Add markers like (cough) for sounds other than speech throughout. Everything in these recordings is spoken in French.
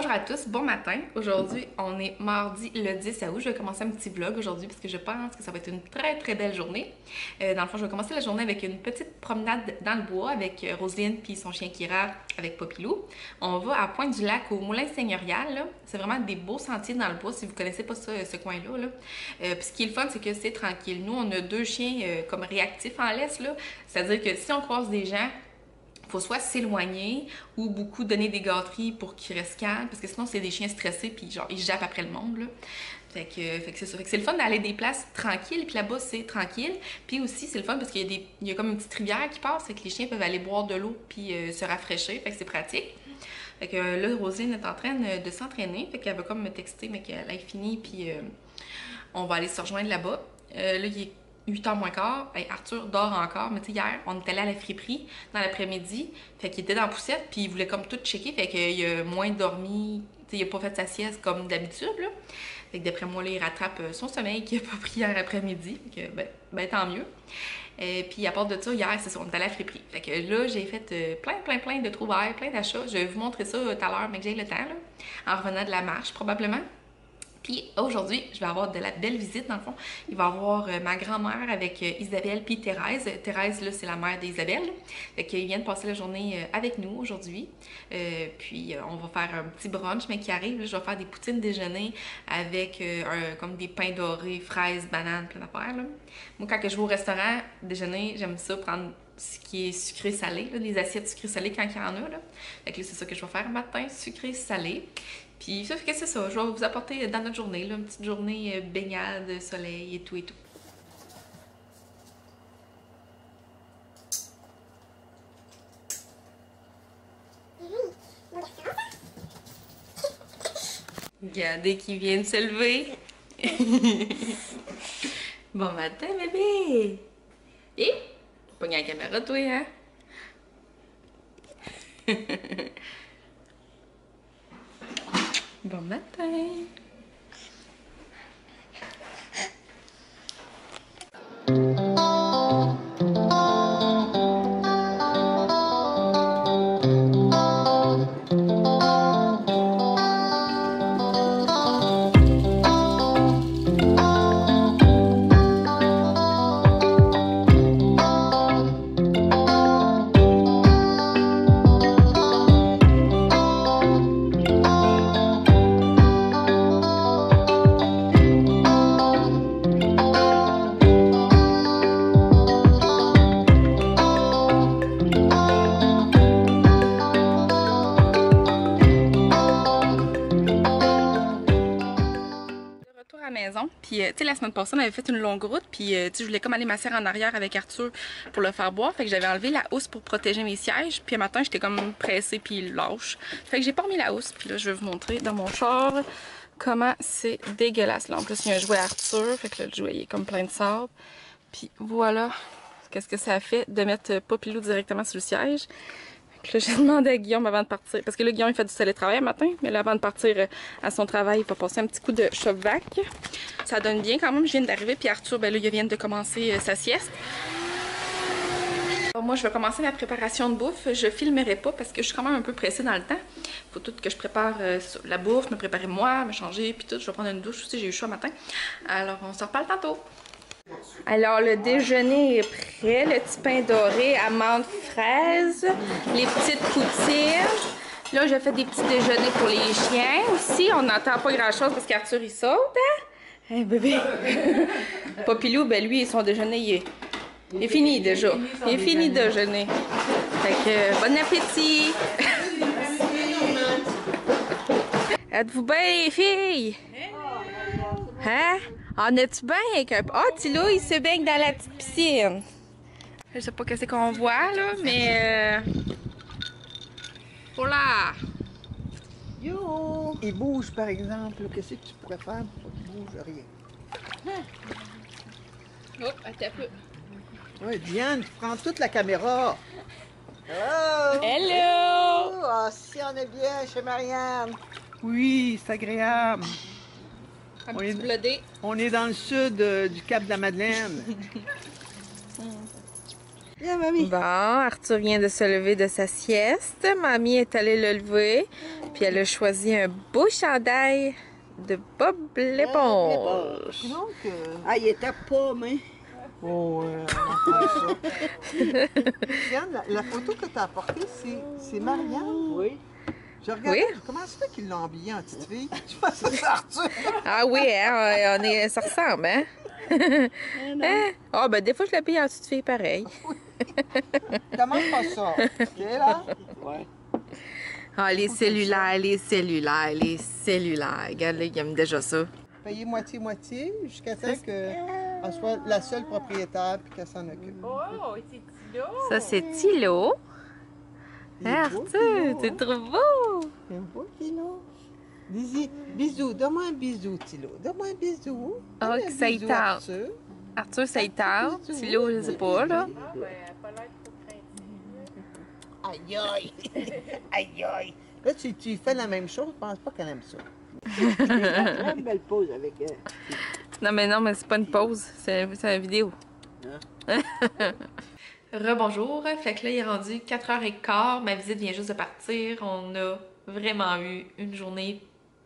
Bonjour à tous, bon matin. Aujourd'hui, on est mardi le 10 août. Je vais commencer un petit vlog aujourd'hui parce que je pense que ça va être une très très belle journée. Euh, dans le fond, je vais commencer la journée avec une petite promenade dans le bois avec euh, Roselyne puis son chien Kira avec Popilou. On va à Pointe-du-Lac au Moulin Seigneurial. C'est vraiment des beaux sentiers dans le bois si vous connaissez pas ça, ce coin-là. Là. Euh, puis ce qui est le fun, c'est que c'est tranquille. Nous, on a deux chiens euh, comme réactifs en laisse. C'est-à-dire que si on croise des gens, faut soit s'éloigner ou beaucoup donner des gâteries pour qu'ils restent calmes parce que sinon c'est des chiens stressés puis genre ils jappent après le monde là. Fait que, fait c'est. Fait que c'est le fun d'aller des places tranquilles puis là-bas c'est tranquille. Puis aussi c'est le fun parce qu'il y a des il y a comme une petite rivière qui passe et que les chiens peuvent aller boire de l'eau puis euh, se rafraîchir. Fait que c'est pratique. Fait que euh, là Roselyne est en train de s'entraîner. Fait qu'elle va comme me texter mais qu'elle ait fini puis euh, on va aller se rejoindre là-bas. là il est 8h moins quart. Hey, Arthur dort encore, mais tu sais, hier, on était allé à la friperie dans l'après-midi. Fait qu'il était dans la poussette, puis il voulait comme tout checker. Fait qu'il a moins dormi. Tu sais, il a pas fait sa sieste comme d'habitude, là. Fait que d'après moi, là, il rattrape euh, son sommeil qu'il a pas pris hier après-midi. Que, ben, ben, tant mieux. Et puis, à part de ça, hier, c'est ça, on était allé à la friperie. Fait que là, j'ai fait euh, plein, plein, plein de trouvailles, plein d'achats. Je vais vous montrer ça euh, tout à l'heure, mais que j'ai le temps, là. En revenant de la marche, probablement. Puis aujourd'hui, je vais avoir de la belle visite dans le fond. Il va y avoir euh, ma grand-mère avec euh, Isabelle puis Thérèse. Thérèse, là, c'est la mère d'Isabelle. Fait qu'ils viennent passer la journée euh, avec nous aujourd'hui. puis on va faire un petit brunch, mais qui arrive, je vais faire des poutines déjeuner avec comme des pains dorés, fraises, bananes, plein d'affaires. Moi, quand je vais au restaurant déjeuner, j'aime ça prendre ce qui est sucré-salé, les assiettes sucré-salé quand il y en a. Là. Fait que là, c'est ça que je vais faire matin, sucré-salé. Puis fait que c'est ça, je vais vous apporter dans notre journée, là, une petite journée euh, baignade, soleil et tout et tout. Regardez qui vient de se lever. (laughs) bon matin, bébé. Et, pogne la caméra, toi, hein? (laughs) Bon matin! La semaine passée, on avait fait une longue route. Puis, euh, je voulais comme aller m'asseoir en arrière avec Arthur pour le faire boire. Fait que j'avais enlevé la housse pour protéger mes sièges. Puis, un matin, j'étais comme pressée puis lâche. Fait que j'ai pas remis la housse. Puis là, je vais vous montrer dans mon char comment c'est dégueulasse. Là, en plus, il y a un jouet Arthur. Fait que là, le jouet, il est comme plein de sable. Puis, voilà qu'est-ce que ça fait de mettre Popilou directement sur le siège. Là, j'ai (laughs) demandé à Guillaume avant de partir. Parce que là, Guillaume, il fait du télétravail matin. Mais là, avant de partir euh, à son travail, il va passer un petit coup de shop vac. Ça donne bien quand même. Je viens d'arriver. Puis Arthur, ben là, il vient de commencer euh, sa sieste. moi, je vais commencer ma préparation de bouffe. Je filmerai pas parce que je suis quand même un peu pressée dans le temps. Il faut tout que je prépare euh, la bouffe, me préparer moi, me changer, puis tout. Je vais prendre une douche aussi. J'ai eu chaud matin. Alors, on se reparle tantôt. Alors, le déjeuner est prêt. Le petit pain doré, amandes, fraises, les petites poutines. Là, j'ai fait des petits déjeuners pour les chiens aussi. On n'entend pas grand-chose parce qu'Arthur, il saute, hein? Hey, bébé! (laughs) Popilou, ben lui, son déjeuner, il est, il est fini déjà. Il est fini de déjeuner. Fait que, bon appétit! (laughs) Êtes-vous bien, les filles? Hein? En es-tu bien avec un... Ah, Tilo, il se baigne dans la petite piscine. Je sais pas qu'est-ce qu'on voit, là, mais... Euh... Voilà! Yo! Il bouge, par exemple. Qu'est-ce que tu pourrais faire pour qu'il bouge? Rien? Oh, attends peu. Oui, Diane, tu prends toute la caméra. Oh! Hello! Oh, ah, si on est bien chez Marianne. Oui, c'est agréable. Un On petit est- blodé. On est dans le sud euh, du Cap de la Madeleine. (laughs) Viens, mamie. Bon, Arthur vient de se lever de sa sieste. Mamie est allée le lever. Puis elle a choisi un beau chandail de Bob l'éponge. Donc, euh, Ah, il était pas, mais. Oh, euh, ça. Diane, la, la photo que tu as apportée, c'est, c'est Marianne? Oui. Je regarde, Oui? comment ça fait qu'ils l'ont habillée en petite fille? Je pense que c'est Arthur. (laughs) Ah oui, hein, on est, ça ressemble, hein? Hein? Ah, ben des fois, je l'habille en petite fille pareil. Comment pas ça? OK, là? Ouais. Ah, les cellulaires, les cellulaires, les cellulaires. Regarde, là, il aime déjà ça. Payer moitié-moitié jusqu'à temps qu'elle soit la seule propriétaire puis qu'elle s'en occupe. Oh, c'est Tilo! Ça, c'est Tilo. Hein, Arthur, c'est hein? trop beau. Est beau, Tilo. Dis-y, bisous, donne-moi un bisou, Tilo. Donne-moi un bisou. Oh, un que ça y tente. Arthur. Arthur, ça y. Bisous. Tilo, je sais pas, là. Ah, ben, elle a pas l'air trop craintive. Aïe aïe! (laughs) aïe aïe! Là, tu, tu fais la même chose, je pense pas qu'elle aime ça. Une belle pause avec elle. Non, mais non, mais c'est pas une pause, c'est c'est une vidéo. (laughs) Rebonjour, fait que là, il est rendu 4h15, ma visite vient juste de partir. On a vraiment eu une journée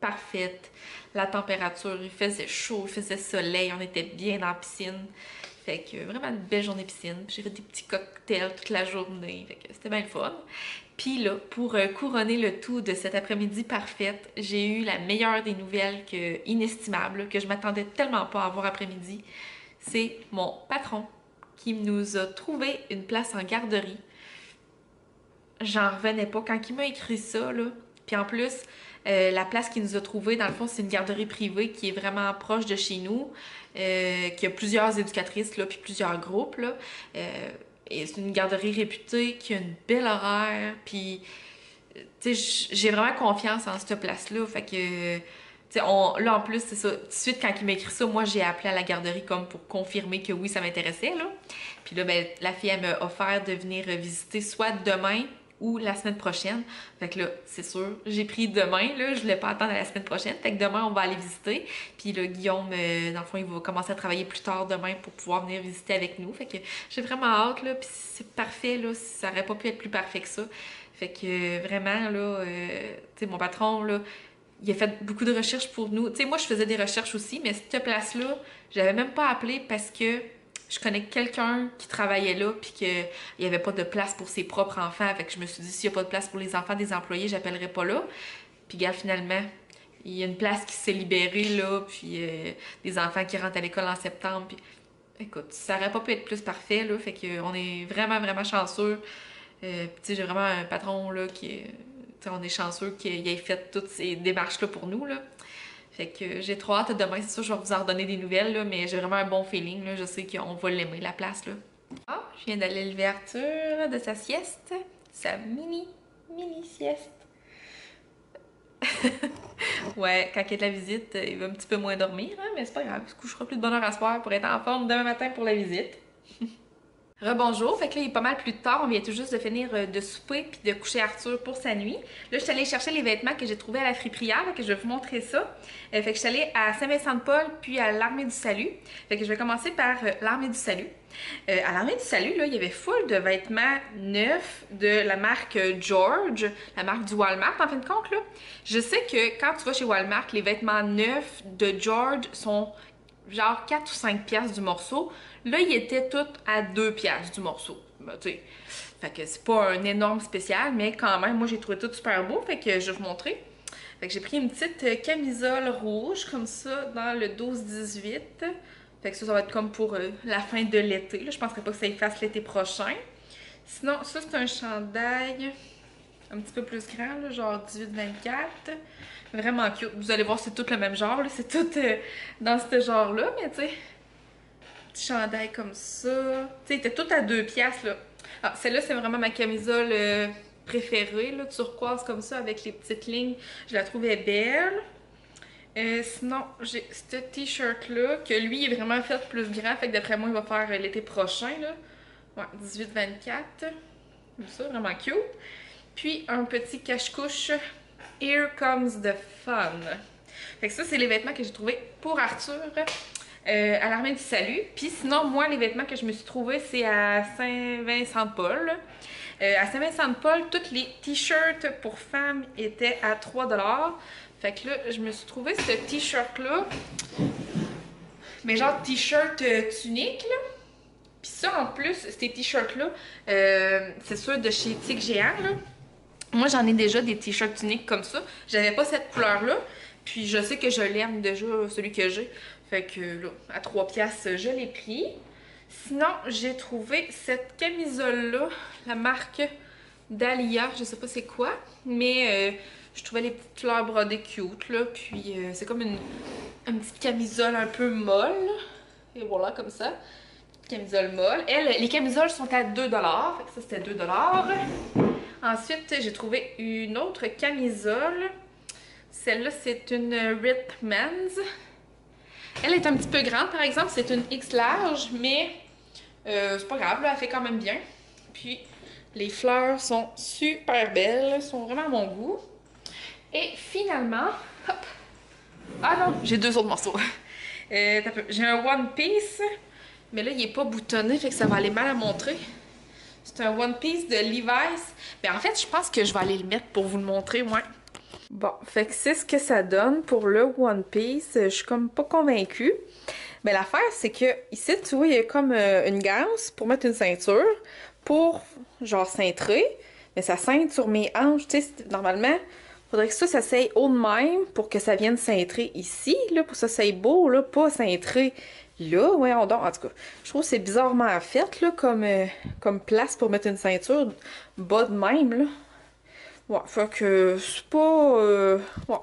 parfaite. La température, il faisait chaud, il faisait soleil, on était bien la piscine. Fait que vraiment une belle journée piscine. J'ai fait des petits cocktails toute la journée, fait que c'était bien le fun. Puis là, pour euh, couronner le tout de cet après-midi parfaite, j'ai eu la meilleure des nouvelles que inestimable, que je m'attendais tellement pas à avoir après-midi. C'est mon patron qui nous a trouvé une place en garderie. J'en revenais pas quand il m'a écrit ça, là. Puis en plus, euh, la place qu'il nous a trouvée, dans le fond, c'est une garderie privée qui est vraiment proche de chez nous, euh, qui a plusieurs éducatrices, là, puis plusieurs groupes, là. Euh, et c'est une garderie réputée qui a une belle horaire, puis tu sais, j'ai vraiment confiance en cette place-là. Fait que, là en plus, c'est ça. Tout de suite, quand il m'a écrit ça, moi j'ai appelé à la garderie comme pour confirmer que oui, ça m'intéressait, là. Puis là, ben, la fille, elle m'a offert de venir visiter soit demain ou la semaine prochaine. Fait que là, c'est sûr, j'ai pris demain, là, je voulais pas attendre la semaine prochaine. Fait que demain, on va aller visiter. Puis là, Guillaume, euh, dans le fond, il va commencer à travailler plus tard demain pour pouvoir venir visiter avec nous. Fait que j'ai vraiment hâte, là, puis c'est parfait, là, ça aurait pas pu être plus parfait que ça. Fait que euh, vraiment, là, euh, tu sais, mon patron, là, il a fait beaucoup de recherches pour nous. Tu sais, moi, je faisais des recherches aussi, mais cette place-là, j'avais même pas appelé parce que je connais quelqu'un qui travaillait là, puis qu'il n'y avait pas de place pour ses propres enfants. Fait que je me suis dit, s'il n'y a pas de place pour les enfants des employés, j'appellerai pas là. Puis, gars, finalement, il y a une place qui s'est libérée, là, puis euh, des enfants qui rentrent à l'école en septembre. Puis, écoute, ça aurait pas pu être plus parfait, là. Fait que on est vraiment, vraiment chanceux. Euh, puis, tu sais, j'ai vraiment un patron, là, qui est. on est chanceux qu'il ait fait toutes ces démarches-là pour nous, là. Fait que j'ai trop hâte demain, c'est sûr, je vais vous en redonner des nouvelles, là, mais j'ai vraiment un bon feeling, là. Je sais qu'on va l'aimer, la place, là. Ah, je viens d'aller Arthur de sa sieste. Sa mini, mini sieste. (laughs) ouais, quand il est de la visite, il va un petit peu moins dormir, hein, mais c'est pas grave. Il se couchera plus de bonne heure à soir pour être en forme demain matin pour la visite. (laughs) Rebonjour, fait que là il est pas mal plus tard, on vient tout juste de finir euh, de souper puis de coucher Arthur pour sa nuit. Là je suis allée chercher les vêtements que j'ai trouvés à la friperie, que je vais vous montrer ça. Euh, fait que je suis allée à Saint-Vincent-de-Paul puis à l'Armée du Salut. Fait que je vais commencer par euh, l'Armée du Salut. À l'Armée du Salut, là, il y avait full de vêtements neufs de la marque George, la marque du Walmart en fin de compte. Là. Je sais que quand tu vas chez Walmart, les vêtements neufs de George sont genre 4 ou 5 piastres du morceau. Là, ils étaient tous à 2 piastres du morceau. Ben, tu sais, fait que c'est pas un énorme spécial, mais quand même, moi, j'ai trouvé tout super beau, fait que je vais vous montrer. Fait que j'ai pris une petite euh, camisole rouge, comme ça, dans le 12-18. Fait que ça, ça va être comme pour euh, la fin de l'été. Je penserais pas que ça y fasse l'été prochain. Sinon, ça, c'est un chandail un petit peu plus grand, genre 18-24. Vraiment cute. Vous allez voir, c'est tout le même genre. C'est tout euh, dans ce genre-là, mais tu sais, petit chandail comme ça. Tu sais, il était tout à deux piastres, là. Ah, celle-là, c'est vraiment ma camisole euh, préférée, là, turquoise comme ça, avec les petites lignes. Je la trouvais belle. Euh, sinon, j'ai ce t-shirt-là, que lui est vraiment fait plus grand, fait que d'après moi, il va faire euh, l'été prochain, là. Ouais, 18-24. Ça, vraiment cute. Puis, un petit cache-couche. Here comes the fun. Fait que ça, c'est les vêtements que j'ai trouvés pour Arthur euh, à l'armée du salut. Puis sinon, moi, les vêtements que je me suis trouvés, c'est à Saint-Vincent-de-Paul. Euh, à Saint-Vincent-de-Paul, tous les t-shirts pour femmes étaient à 3$. Fait que là, je me suis trouvé ce t-shirt-là. Mais genre t-shirt euh, tunique, là. Puis ça, en plus, ces t-shirts-là, c'est sûr de chez Tic Géant, là. Moi, j'en ai déjà des t-shirts tuniques comme ça. J'avais pas cette couleur-là. Puis je sais que je l'aime déjà, celui que j'ai. Fait que là, à 3 piastres, je l'ai pris. Sinon, j'ai trouvé cette camisole-là, la marque Dahlia, je sais pas c'est quoi, mais euh, je trouvais les petites fleurs brodées cute, là, puis euh, c'est comme une, une, petite camisole un peu molle, et voilà, comme ça, camisole molle. Elle, les camisoles sont à 2$, fait que ça c'était 2$. Ensuite, j'ai trouvé une autre camisole, celle-là c'est une Rit Men's, elle est un petit peu grande, par exemple, c'est une X large, mais euh, c'est pas grave, elle fait quand même bien. Puis, les fleurs sont super belles, sont vraiment à mon goût. Et finalement, hop! Ah non, j'ai deux autres morceaux. Euh, j'ai un One Piece, mais là, il est pas boutonné, fait que ça va aller mal à montrer. C'est un One Piece de Levi's. Mais en fait, je pense que je vais aller le mettre pour vous le montrer, moi. Bon, fait que c'est ce que ça donne pour le One Piece. Je suis comme pas convaincue. Mais l'affaire, c'est que ici, tu vois, il y a comme euh, une gaze pour mettre une ceinture pour, genre, cintrer. Mais ça cintre sur mes hanches, tu sais, normalement, faudrait que ça, ça s'aille haut de même pour que ça vienne cintrer ici, là, pour que ça soit beau, là, pas cintrer là. On dort. En tout cas, je trouve que c'est bizarrement fait, comme, euh, comme place pour mettre une ceinture bas de même, là. Ouais, fait que c'est pas. Euh, ouais,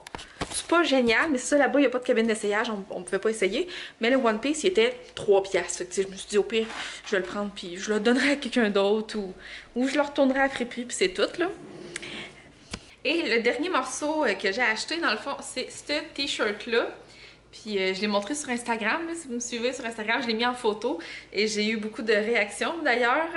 c'est pas génial, mais ça là-bas, il n'y a pas de cabine d'essayage, on, ne pouvait pas essayer. Mais le One Piece, il était 3 piastres. Fait que je me suis dit, au pire, je vais le prendre, puis je le donnerai à quelqu'un d'autre, ou, ou je le retournerai à Friperie, puis c'est tout, là. Et le dernier morceau euh, que j'ai acheté, dans le fond, c'est ce t-shirt-là. Puis euh, je l'ai montré sur Instagram, si vous me suivez sur Instagram, je l'ai mis en photo et j'ai eu beaucoup de réactions d'ailleurs.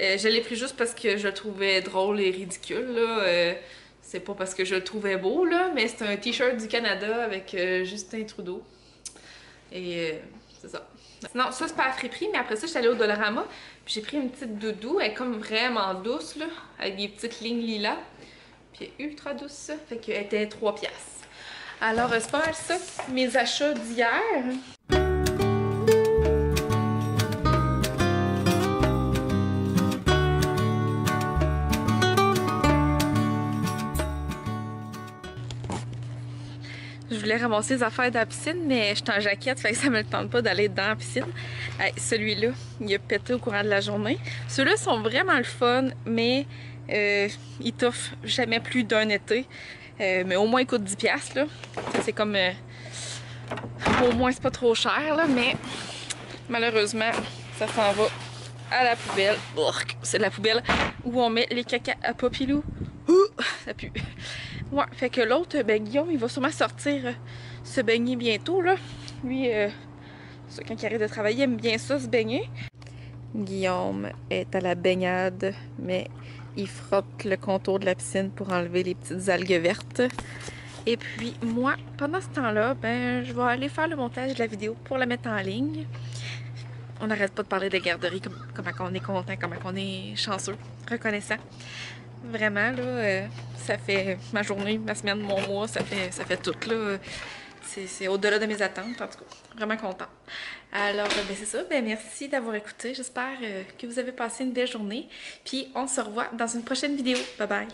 Euh, je l'ai pris juste parce que je le trouvais drôle et ridicule. Euh, c'est pas parce que je le trouvais beau, là, mais c'est un t-shirt du Canada avec Justin Trudeau. Et c'est ça. Non, ça c'est pas à friperie, mais après ça, je suis allée au Dollarama. Puis j'ai pris une petite doudou, elle est comme vraiment douce, avec des petites lignes lilas. Puis elle est ultra douce, fait qu'elle était 3 piastres. Alors, c'est ça, mes achats d'hier. Je voulais ramasser les affaires de la piscine, mais je suis en jaquette, fait que ça me tente pas d'aller dans la piscine. Celui-là, il a pété au courant de la journée. Ceux-là sont vraiment le fun, mais euh, ils t'offrent jamais plus d'un été. Euh, mais au moins, il coûte 10$. Là. C'est comme. Euh, au moins, c'est pas trop cher, là, mais malheureusement, ça s'en va à la poubelle. C'est la poubelle où on met les caca à Popilou. Ça pue. Ouais, fait que l'autre, ben Guillaume, il va sûrement sortir euh, se baigner bientôt, là. Lui, quand il arrête de travailler, il aime bien ça, se baigner. Guillaume est à la baignade, mais il frotte le contour de la piscine pour enlever les petites algues vertes. Et puis moi, pendant ce temps-là, ben, je vais aller faire le montage de la vidéo pour la mettre en ligne. On n'arrête pas de parler de garderie, comme, comment on est content, comment on est chanceux, reconnaissant. Vraiment, là, euh, ça fait ma journée, ma semaine, mon mois, ça fait, ça fait tout, là. C'est au-delà de mes attentes, en tout cas. Vraiment contente. Alors, ben c'est ça. Ben merci d'avoir écouté. J'espère euh, que vous avez passé une belle journée. Puis, on se revoit dans une prochaine vidéo. Bye bye!